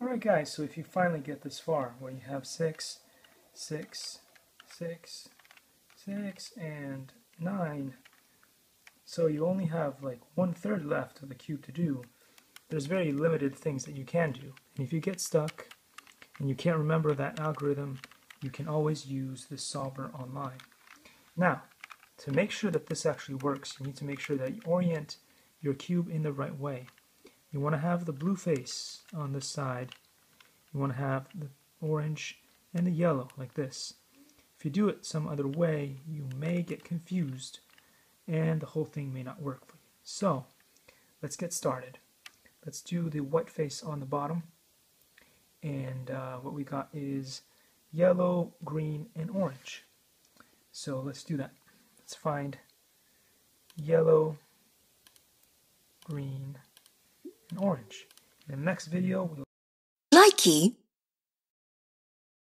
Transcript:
Alright guys, so if you finally get this far, where you have 6, 6, 6, 6, and 9, so you only have like one third left of the cube to do, there's very limited things that you can do. And if you get stuck and you can't remember that algorithm, you can always use the solver online. Now, to make sure that this actually works, you need to make sure that you orient your cube in the right way. You want to have the blue face on this side. You want to have the orange and the yellow like this. If you do it some other way, you may get confused and the whole thing may not work for you. So, let's get started. Let's do the white face on the bottom. And uh, what we got is yellow, green, and orange. So let's do that. Let's find yellow, green, and orange. In the next video, we'll Likey